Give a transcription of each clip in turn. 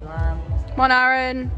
Come on, Aaron.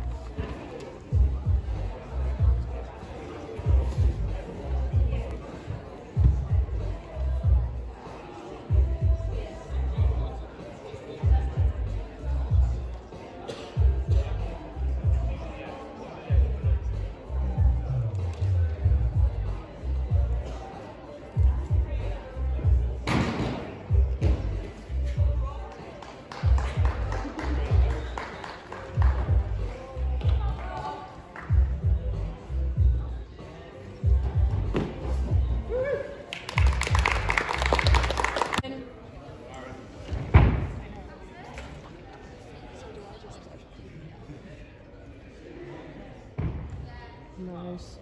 Nice.